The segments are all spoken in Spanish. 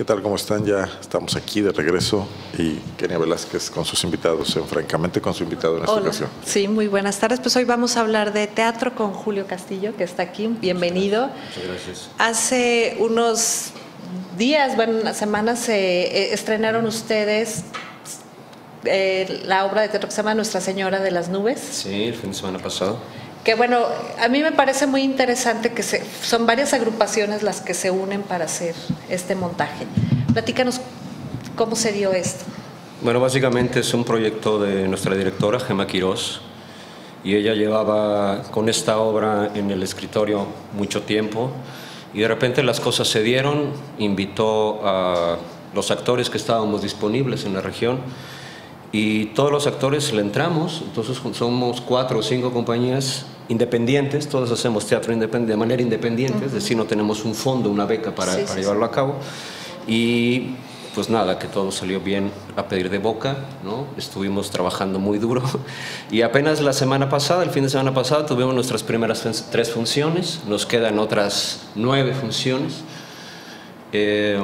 ¿Qué tal? ¿Cómo están? Ya estamos aquí de regreso y Kenia Velázquez con sus invitados, en Francamente con su invitado en esta Hola. ocasión. Sí, muy buenas tardes. Pues hoy vamos a hablar de teatro con Julio Castillo, que está aquí. Bienvenido. Muchas gracias. Hace unos días, bueno, unas semanas, se eh, estrenaron ustedes eh, la obra de teatro que se llama Nuestra Señora de las Nubes. Sí, el fin de semana pasado. Que bueno, a mí me parece muy interesante que se, son varias agrupaciones las que se unen para hacer este montaje. Platícanos cómo se dio esto. Bueno, básicamente es un proyecto de nuestra directora, Gema Quirós, y ella llevaba con esta obra en el escritorio mucho tiempo, y de repente las cosas se dieron, invitó a los actores que estábamos disponibles en la región, y todos los actores le entramos, entonces somos cuatro o cinco compañías independientes, todos hacemos teatro de manera independiente, es decir, no tenemos un fondo, una beca para, Sí, sí, para sí. llevarlo a cabo. Y pues nada, que todo salió bien a pedir de boca, ¿no? Estuvimos trabajando muy duro y apenas la semana pasada, el fin de semana pasado, tuvimos nuestras primeras tres funciones, nos quedan otras nueve funciones. Eh,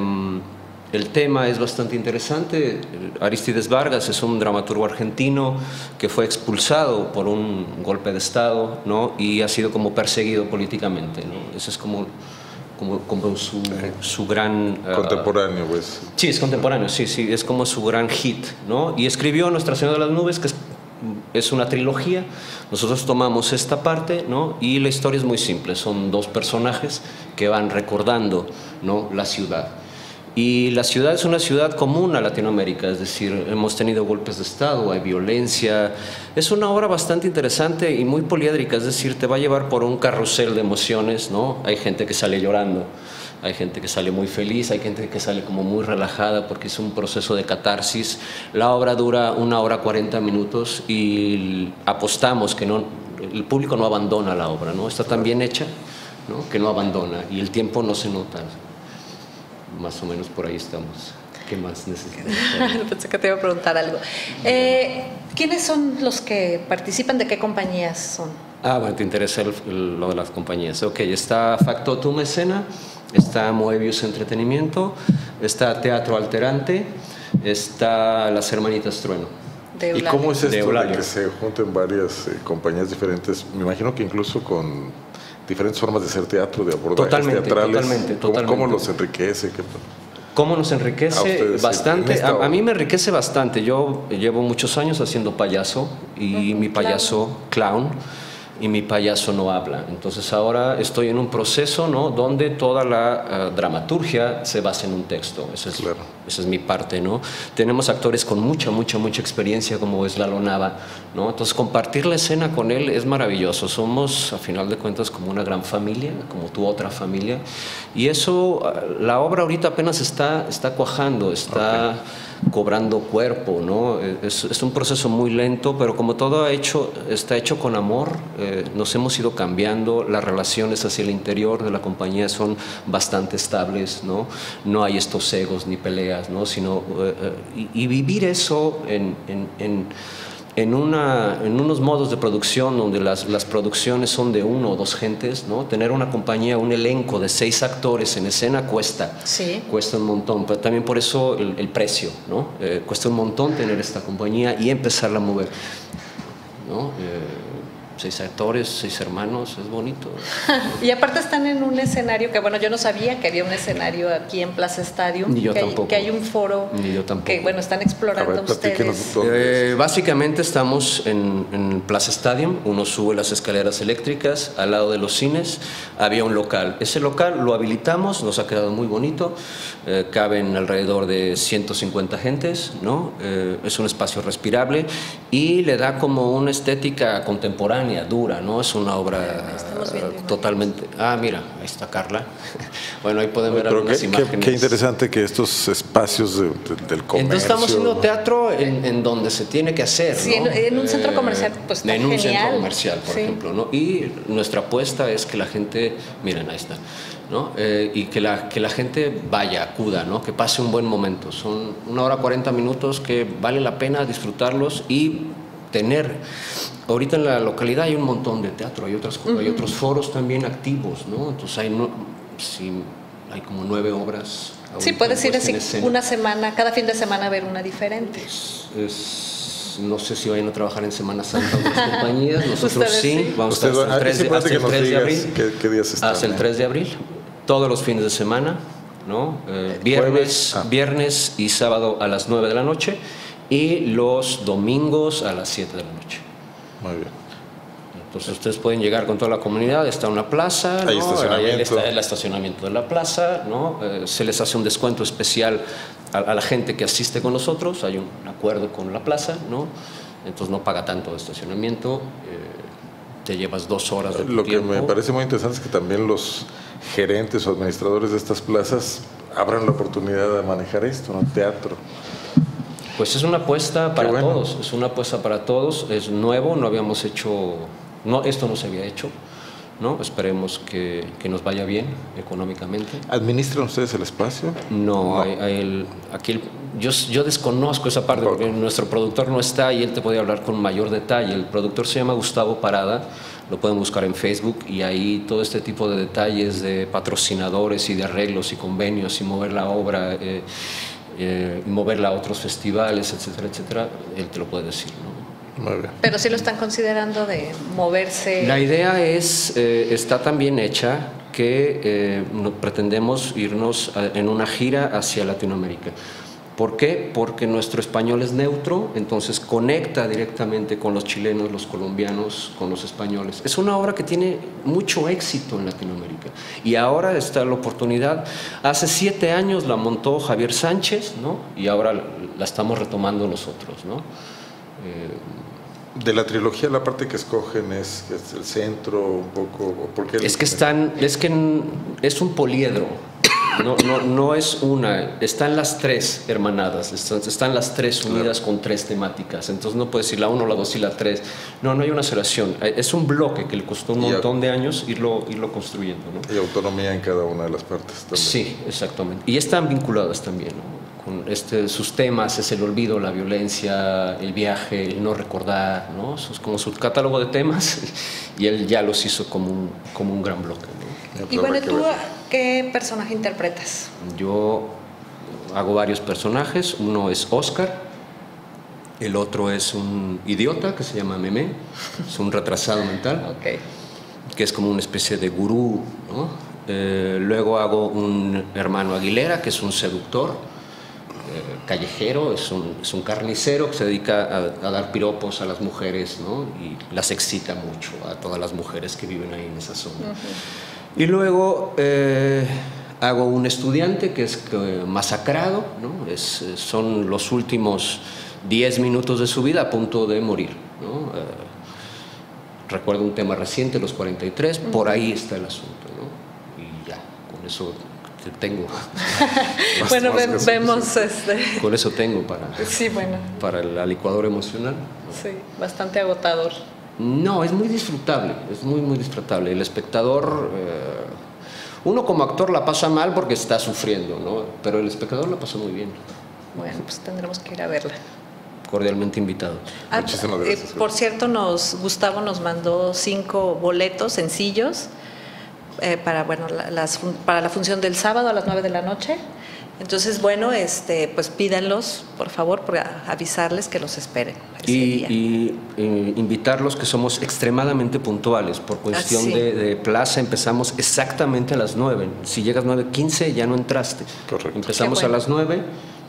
el tema es bastante interesante. Aristides Vargas es un dramaturgo argentino que fue expulsado por un golpe de Estado ¿no? y ha sido como perseguido políticamente. ¿no? Ese es como, como, como su, su gran... ah, Contemporáneo, pues. Sí, es contemporáneo, sí, sí, es como su gran hit, ¿no? Y escribió Nuestra Señora de las Nubes, que es, es una trilogía. Nosotros tomamos esta parte, ¿no? Y la historia es muy simple, son dos personajes que van recordando, ¿no? La ciudad. Y la ciudad es una ciudad común a Latinoamérica, es decir, hemos tenido golpes de Estado, hay violencia. Es una obra bastante interesante y muy poliédrica, es decir, te va a llevar por un carrusel de emociones, ¿no? Hay gente que sale llorando, hay gente que sale muy feliz, hay gente que sale como muy relajada porque es un proceso de catarsis. La obra dura una hora 40 minutos y apostamos que no, el público no abandona la obra, ¿no? Está tan bien hecha, ¿no? Que no abandona y el tiempo no se nota. Más o menos por ahí estamos. ¿Qué más necesitamos? Pensé que te iba a preguntar algo. Eh, ¿Quiénes son los que participan? ¿De qué compañías son? Ah, bueno, te interesa el- el- lo de las compañías. Ok, está Factotum Escena, está Moebius Entretenimiento, está Teatro Alterante, está Las Hermanitas Trueno. De ¿Y cómo es De esto de, Eulalia. que se junten varias eh, compañías diferentes? Me imagino que incluso con diferentes formas de hacer teatro, de abordajes Totalmente, teatrales. totalmente, ¿Cómo- ¿Cómo, totalmente. los enriquece? ¿Qué- ¿Cómo nos A enriquece? sí, bastante. en A, a mí me enriquece bastante. Yo llevo muchos años haciendo payaso y mi payaso clown y mi payaso no habla. Entonces ahora estoy en un proceso ¿no? donde toda la eh, dramaturgia se basa en un texto. Esa es, Claro. esa es mi parte. ¿no? Tenemos actores con mucha, mucha, mucha experiencia como es Lalo Nava. ¿no? Entonces compartir la escena con él es maravilloso. Somos, a final de cuentas, como una gran familia, como tu otra familia. Y eso, ah, la obra ahorita apenas está, está cuajando, está cobrando cuerpo, ¿no? Es, es un proceso muy lento, pero como todo ha hecho, está hecho con amor, eh, nos hemos ido cambiando, las relaciones hacia el interior de la compañía son bastante estables, ¿no? No hay estos egos ni peleas, ¿no? Sino, eh, eh, y, vivir eso en en, una, en unos modos de producción donde las, las producciones son de uno o dos gentes, ¿no? tener una compañía, un elenco de seis actores en escena cuesta, Sí. cuesta un montón, pero también por eso el, el precio, ¿no? Eh, cuesta un montón tener esta compañía y empezarla a mover. ¿no? Eh, seis actores, seis hermanos, es bonito. Y aparte están en un escenario que, bueno, yo no sabía que había un escenario aquí en Plaza Estadio. Ni yo que, hay, tampoco. que hay un foro Ni yo tampoco. que, bueno, están explorando ver, ustedes. Eh, básicamente estamos en, en Plaza Stadium, uno sube las escaleras eléctricas, al lado de los cines había un local. Ese local lo habilitamos, nos ha quedado muy bonito, eh, caben alrededor de 150 gentes, ¿no? Eh, es un espacio respirable y le da como una estética contemporánea, dura, ¿no? Es una obra eh, totalmente... Ah, mira, ahí está Carla. bueno, ahí pueden ver Pero algunas qué, qué- imágenes. qué interesante que estos espacios de- de- del comercio... Entonces estamos haciendo teatro en, en donde se tiene que hacer. Sí, ¿no? en- en un centro comercial, pues, está En un genial. centro comercial, por Sí. ejemplo. ¿no? Y nuestra apuesta es que la gente, miren, ahí está, ¿no? Eh, y que la, que la gente vaya, acuda, ¿no? que pase un buen momento. Son una hora 40 minutos que vale la pena disfrutarlos y tener. Ahorita en la localidad hay un montón de teatro, hay, otras, hay otros foros también activos, ¿no? Entonces hay, no, si hay como nueve obras. Sí, puedes ir así una semana, cada fin de semana a ver una diferente. Es- no sé si vayan a trabajar en Semana Santa otras compañías, nosotros sí, sí. vamos a estar hasta el 3 es de, importante hasta el nos 3 de abril. qué- qué días están, Hasta el ¿eh? 3 de abril, todos los fines de semana, ¿no? Eh, viernes, ah. viernes y sábado a las 9 de la noche y los domingos a las 7 de la noche. Muy bien. Entonces ustedes pueden llegar con toda la comunidad, está una plaza, Hay ¿no? estacionamiento. Ahí está el estacionamiento de la plaza, ¿no? Eh, se les hace un descuento especial a, a la gente que asiste con nosotros, hay un acuerdo con la plaza, ¿no? Entonces no paga tanto de estacionamiento, eh, te llevas dos horas de Lo que tiempo. me parece muy interesante es que también los gerentes o administradores de estas plazas abran la oportunidad de manejar esto, ¿no? Teatro. Pues es una apuesta para bueno. todos, es una apuesta para todos, es nuevo, no habíamos hecho, no, esto no se había hecho, ¿no? Esperemos que, que nos vaya bien económicamente. ¿Administran ustedes el espacio? No, hay- hay el- aquí el- yo, yo desconozco esa parte porque nuestro productor no está y él te puede hablar con mayor detalle. El productor se llama Gustavo Parada, lo pueden buscar en Facebook y ahí todo este tipo de detalles de patrocinadores y de arreglos y convenios y mover la obra, eh, eh, moverla a otros festivales, etcétera, etcétera, él te lo puede decir. ¿no? Muy bien. Pero sí lo están considerando de moverse. La idea es, eh, está tan bien hecha que eh, pretendemos irnos a- en una gira hacia Latinoamérica. ¿Por qué? Porque nuestro español es neutro, entonces conecta directamente con los chilenos, los colombianos, con los españoles. Es una obra que tiene mucho éxito en Latinoamérica. Y ahora está la oportunidad. Hace siete años la montó Javier Sánchez, ¿no? Y ahora la, estamos retomando nosotros, ¿no? De la trilogía, la parte que escogen es, es el centro, un poco. ¿por qué Es que están, es que es un poliedro. No, no, no es una, están las tres hermanadas, están, están las tres unidas con tres temáticas. Entonces no puedes decir la uno, la dos y la tres. No, no hay una asociación. Es un bloque que le costó un Y montón de años irlo, irlo construyendo. ¿no? Y autonomía en cada una de las partes también. Sí, exactamente. Y están vinculadas también, ¿no? Con este, sus temas es el olvido, la violencia, el viaje, el no recordar, ¿no? Eso es como su catálogo de temas y él ya los hizo como un, como un gran bloque, Y bueno, ¿tú ver. Qué personaje interpretas? Yo hago varios personajes. Uno es Oscar, el otro es un idiota que se llama Meme, es un retrasado mental, Ok. que es como una especie de gurú. ¿no? Eh, luego hago un hermano Aguilera, que es un seductor, eh, callejero, es un, es un carnicero que se dedica a, a dar piropos a las mujeres ¿no? y las excita mucho a todas las mujeres que viven ahí en esa zona. Y luego eh, hago un estudiante que es eh, masacrado, ¿no? es, eh, son los últimos 10 minutos de su vida a punto de morir. ¿no? Eh, recuerdo un tema reciente, los 43, por ahí está el asunto. ¿no? Y ya, con eso te tengo, bueno, más vemos este. con eso tengo para, Sí, bueno, para la licuadora emocional. sí, bastante agotador. No, es muy disfrutable, es muy, muy disfrutable. El espectador, eh, uno como actor la pasa mal porque está sufriendo, ¿no? Pero el espectador la pasa muy bien. Bueno, pues tendremos que ir a verla. Cordialmente invitado. Ah, Muchísimas eh, gracias. por cierto, nos Gustavo nos mandó cinco boletos sencillos eh, para bueno la, las fun- para la función del sábado a las 9 de la noche. Entonces, bueno, este, pues pídanlos, por favor, para avisarles que los esperen. ese Y, día. y, eh, invitarlos que somos extremadamente puntuales. Por cuestión sí. de, de plaza empezamos exactamente a las 9. Si llegas 9.15 ya no entraste. Correcto. Empezamos bueno. a las 9,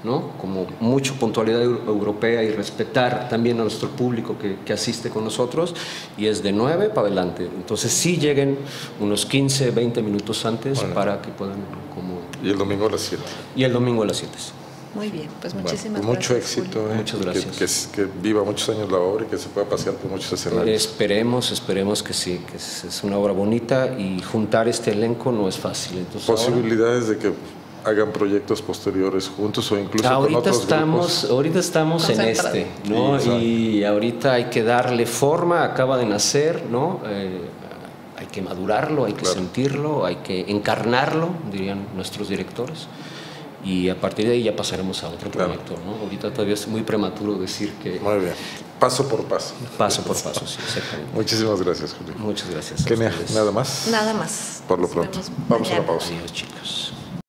¿no? Como mucho puntualidad eu- europea y respetar también a nuestro público que, que asiste con nosotros. Y es de 9 para adelante. Entonces sí lleguen unos 15, 20 minutos antes Bueno. para que puedan como... Y el domingo a las 7. Y el domingo a las 7. Muy bien, pues Bueno, muchísimas pues mucho gracias. éxito. Julio. ¿eh? Muchas Que- gracias. Que, que viva muchos años la obra y que se pueda pasear por muchos escenarios. Esperemos, esperemos que sí, que es, es una obra bonita y juntar este elenco no es fácil. Entonces, ahora- Posibilidades de que hagan proyectos posteriores juntos o incluso con ahorita otros estamos, grupos. ahorita estamos en este, ¿no? Exacto. Y ahorita hay que darle forma, acaba de nacer, ¿no? Eh, hay que madurarlo, hay que Claro. sentirlo, hay que encarnarlo, dirían nuestros directores. Y a partir de ahí ya pasaremos a otro Claro. proyecto, ¿no? Ahorita todavía es muy prematuro decir que Muy bien. Paso por paso. paso por paso, sí, exactamente. Muchísimas gracias, Julio. Muchas gracias. Kenia, nada más. Nada más. Por lo pronto. Vamos a la pausa. Adiós, chicos.